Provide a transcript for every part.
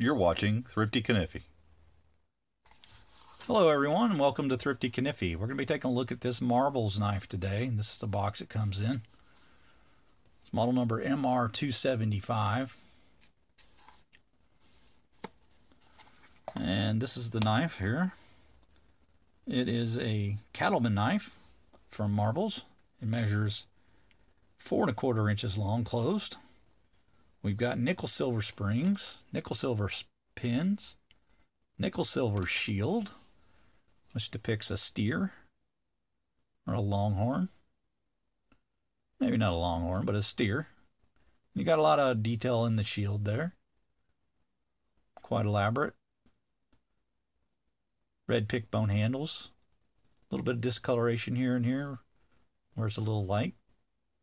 You're watching Thrifty Kaniffy. Hello, everyone, and welcome to Thrifty Kaniffy. We're going to be taking a look at this marbles knife today, and this is the box it comes in. It's model number MR275. And this is the knife here. It is a cattleman knife from Marbles. It measures four and a quarter inches long closed. We've got nickel silver springs, nickel silver pins, nickel silver shield, which depicts a steer or a longhorn. Maybe not a longhorn, but a steer. You got a lot of detail in the shield there. Quite elaborate. Red pick bone handles. A little bit of discoloration here and here where it's a little light.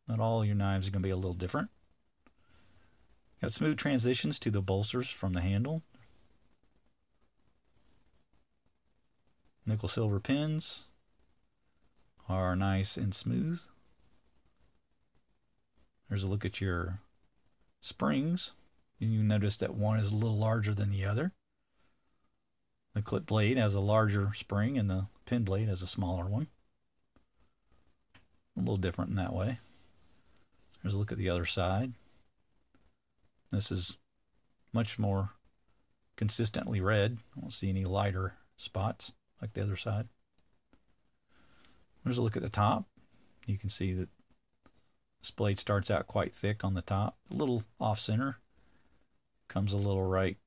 Not all your knives are going to be a little different. Got smooth transitions to the bolsters from the handle. Nickel silver pins are nice and smooth. There's a look at your springs. You notice that one is a little larger than the other. The clip blade has a larger spring and the pen blade has a smaller one. A little different in that way. There's a look at the other side. This is much more consistently red. I don't see any lighter spots like the other side. There's a look at the top. You can see that this blade starts out quite thick on the top, a little off center. Comes a little right,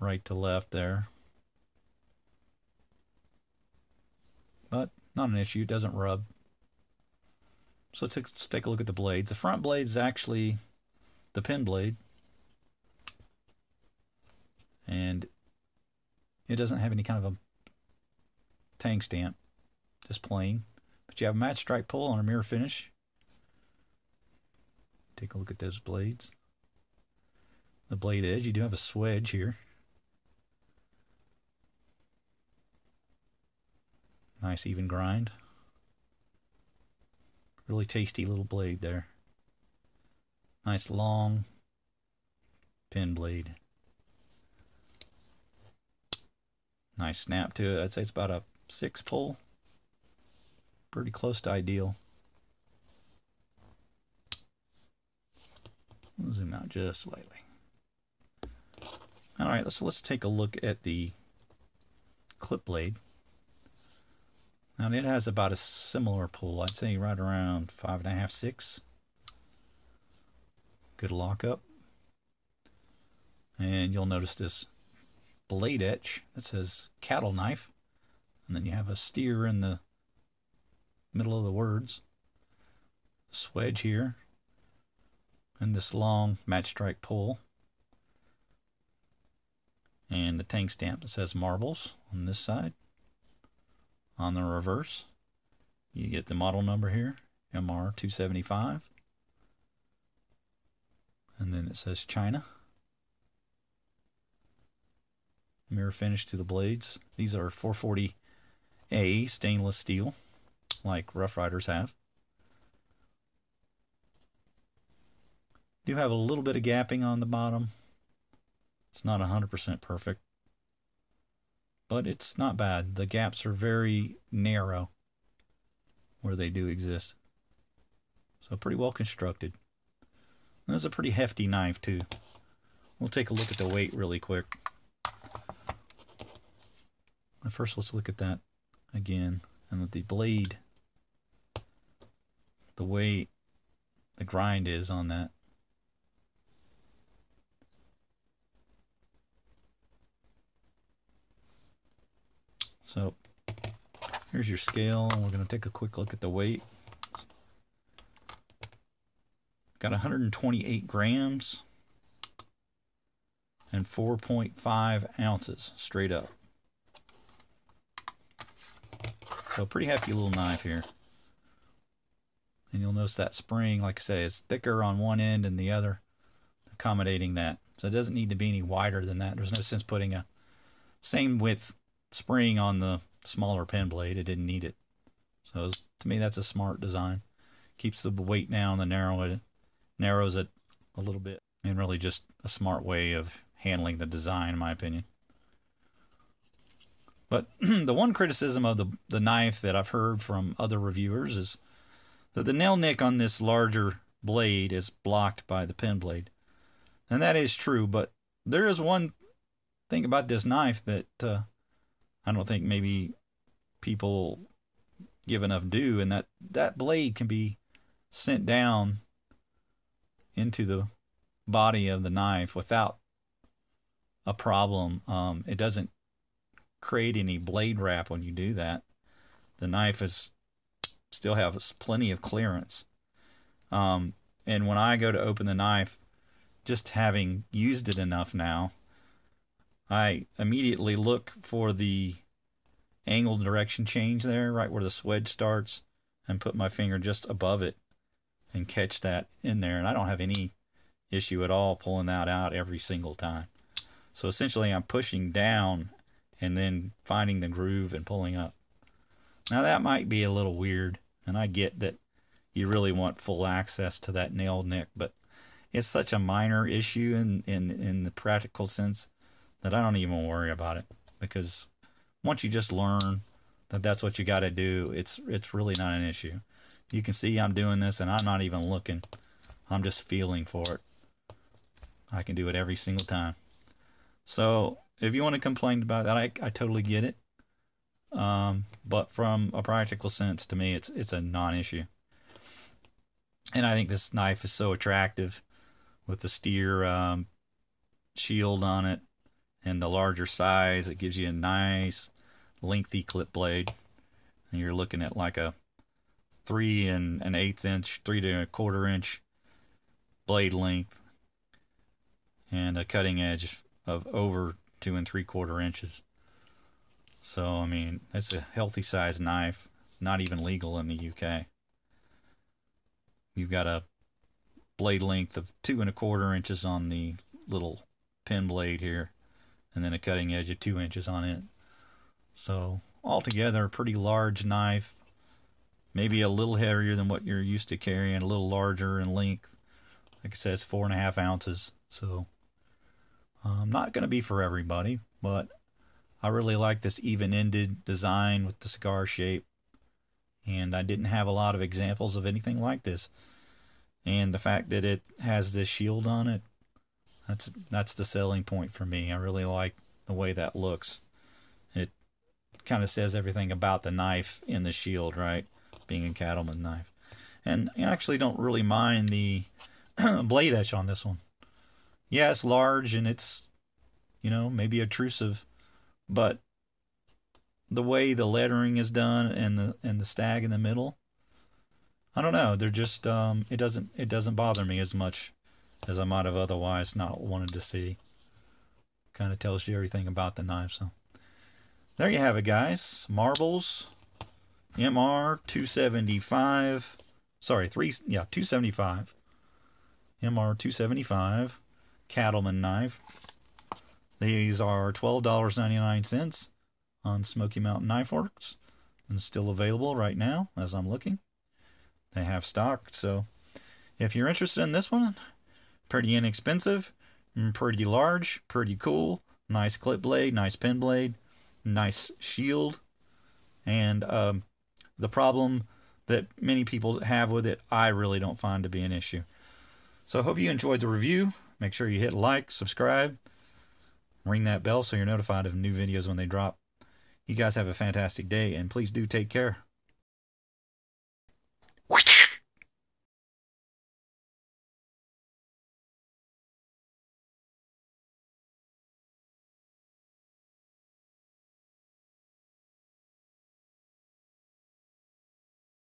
right to left there. But not an issue, it doesn't rub. So let's, let's take a look at the blades. The front blade is actually the pen blade. And it doesn't have any kind of a tang stamp, just plain. But you have a match strike pull on a mirror finish. Take a look at those blades. The blade edge, you do have a swedge here. Nice even grind. Really tasty little blade there. Nice long pen blade. Nice snap to it. I'd say it's about a six pull. Pretty close to ideal. I'll zoom out just slightly. All right, let's let's take a look at the clip blade. Now it has about a similar pull. I'd say right around five and a half, six. Good lockup. And you'll notice this blade etch that says cattle knife. And then you have a steer in the middle of the words. Swedge here. And this long match strike pull. And the tang stamp that says marbles on this side on the reverse. You get the model number here, MR275. And then it says China. Mirror finish to the blades. These are 440A stainless steel, like Rough Ryders have. Do have a little bit of gapping on the bottom. It's not 100% perfect but it's not bad. The gaps are very narrow where they do exist. So pretty well constructed. And this is a pretty hefty knife too. We'll take a look at the weight really quick. First let's look at that again and at the blade the way the grind is on that So here's your scale, we're going to take a quick look at the weight. Got 128 grams and 4.5 ounces straight up. So pretty hefty little knife here. And you'll notice that spring, like I say, is thicker on one end and the other, accommodating that. So it doesn't need to be any wider than that. There's no sense putting a same width spring on the smaller pen blade. It didn't need it. So was, to me, that's a smart design. Keeps the weight down, the narrow it narrows it a little bit. and really just a smart way of handling the design, in my opinion. But the one criticism of the, the knife that I've heard from other reviewers is that the nail nick on this larger blade is blocked by the pen blade. And that is true, but there is one thing about this knife that uh, I don't think maybe people give enough due, and that that blade can be sent down into the body of the knife without a problem. Um, it doesn't create any blade wrap when you do that. The knife is still has plenty of clearance. Um, and when I go to open the knife, just having used it enough now, I immediately look for the angle direction change there, right where the swedge starts, and put my finger just above it and catch that in there. And I don't have any issue at all pulling that out every single time. So essentially, I'm pushing down and then finding the groove and pulling up. Now, that might be a little weird, and I get that you really want full access to that nail nick, but it's such a minor issue in, in, in the practical sense that I don't even worry about it because once you just learn that that's what you got to do, it's it's really not an issue. You can see I'm doing this and I'm not even looking. I'm just feeling for it. I can do it every single time. So if you want to complain about that, I, I totally get it. Um, but from a practical sense, to me, it's it's a non-issue. And I think this knife is so attractive with the steer um, shield on it and the larger size. It gives you a nice lengthy clip blade. And you're looking at like a three and an eighth inch, three to a quarter inch blade length and a cutting edge of over two and three quarter inches. So, I mean, that's a healthy size knife, not even legal in the UK. You've got a blade length of two and a quarter inches on the little pen blade here, and then a cutting edge of two inches on it. So, altogether, a pretty large knife, maybe a little heavier than what you're used to carrying, a little larger in length. Like it says, four and a half ounces. So, um, not going to be for everybody, but I really like this even-ended design with the cigar shape. And I didn't have a lot of examples of anything like this. And the fact that it has this shield on it, that's that's the selling point for me. I really like the way that looks. It kind of says everything about the knife in the shield, right? Being a cattleman knife. And I actually don't really mind the blade etch on this one yeah, it's large and it's, you know, maybe obtrusive, but the way the lettering is done and the and the stag in the middle, I don't know. They're just um, it doesn't it doesn't bother me as much as I might have otherwise not wanted to see. Kind of tells you everything about the knife. So there you have it, guys. Marbles, MR 275. Sorry, three yeah 275. MR 275 cattleman knife. These are $12.99 on Smoky Mountain Knife Works and still available right now as I'm looking. They have stock, so if you're interested in this one, pretty inexpensive, mm, pretty large, pretty cool, nice clip blade, nice pen blade, nice shield, and um, the problem that many people have with it, I really don't find to be an issue. So I hope you enjoyed the review. Make sure you hit like, subscribe, ring that bell so you're notified of new videos when they drop. You guys have a fantastic day, and please do take care.